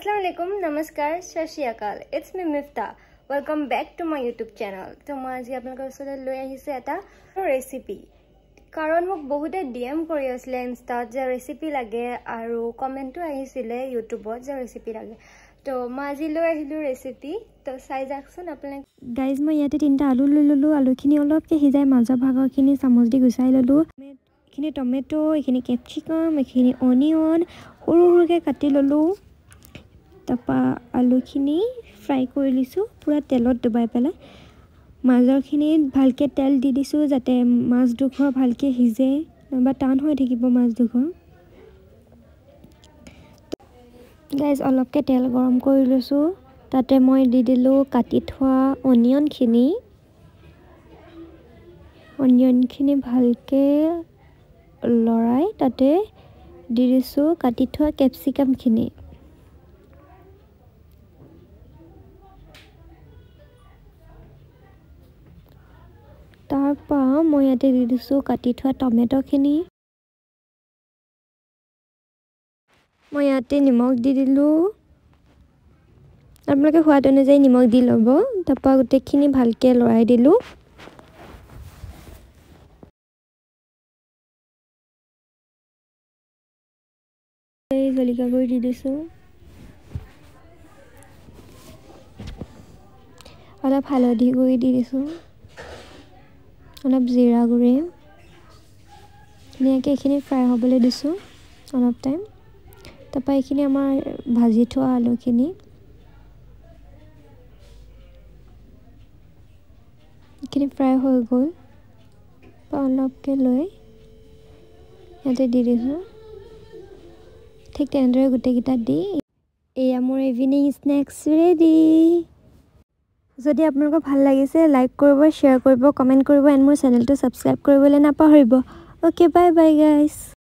अस्सलाम वालेकुम नमस्कार सत श्री अकाल it's me Mifta welcome back to my YouTube channel তো মই আজি আপোনালোকৰ ওচৰলৈ লৈ আহিছোঁ এটা ৰেচিপি কাৰণ মোক বহুতে ডি এম কৰি আছিলে ইনষ্টাত যে ৰেচিপি লাগে আৰু কমেণ্টো আহিছিলে ইউটিউবত যে ৰেচিপি লাগে তো মই আজি লৈ আহিলোঁ ৰেচিপি তো চাই যাওকচোন আপোনালোকে গাইজ মই ইয়াতে তিনিটা আলু লৈ ল'লোঁ আলুখিনি অলপকৈ সিজাই মাজৰ ভাগৰখিনি চামুচ দি গুচাই ল'লোঁ এইখিনি টমেট' এইখিনি কেপচিকাম এইখিনি অনিয়ন সৰু সৰুকৈ কাটি ল'লোঁ তাৰপৰা আলুখিনি ফ্ৰাই কৰি লৈছোঁ পূৰা তেলত ডুবাই পেলাই। মাজৰখিনিত ভালকৈ তেল দি দিছোঁ যাতে মাছডোখৰ ভালকৈ সিজে নাইবা টান হৈ থাকিব মাছডোখৰ গাইজ অলপকৈ তেল গৰম কৰি লৈছোঁ তাতে মই দি দিলোঁ কাটি থোৱা অনিয়নখিনি। অনিয়নখিনি ভালকৈ লৰাই তাতে দি দিছোঁ কাটি থোৱা কেপচিকামখিনি তাৰপৰা মই ইয়াতে দি দিছোঁ কাটি থোৱা টমেট'খিনি। মই ইয়াতে নিমখ দি দিলোঁ। আপোনালোকে সোৱাদ অনুযায়ী নিমখ দি ল'ব। তাৰপৰা গোটেইখিনি ভালকৈ লৰাই দিলোঁ। জলকীয়া গুড়ি দি দিছোঁ। অলপ হালধি গুড়ি দি দিছোঁ। অলপ জিৰা গুড়ি। ধুনীয়াকৈ এইখিনি ফ্ৰাই হ'বলৈ দিছোঁ অলপ টাইম তাৰপৰা এইখিনি আমাৰ ভাজি থোৱা আলুখিনি। এইখিনি ফ্ৰাই হৈ গ'ল। অলপকৈ লৈ ইয়াতে দি দিছোঁ। ঠিক তেনেদৰে গোটেইকেইটা দি। এয়া মোৰ ইভিনিং স্নেক্স ৰেডি যদি আপোনালোকৰ ভাল লাগিছে লাইক কৰিব শ্বেয়াৰ কৰিব কমেণ্ট কৰিব এণ্ড মোৰ চেনেলটো ছাবস্ক্ৰাইব কৰিবলৈ নাপাহৰিব। অ'কে বাই বাই গাইছ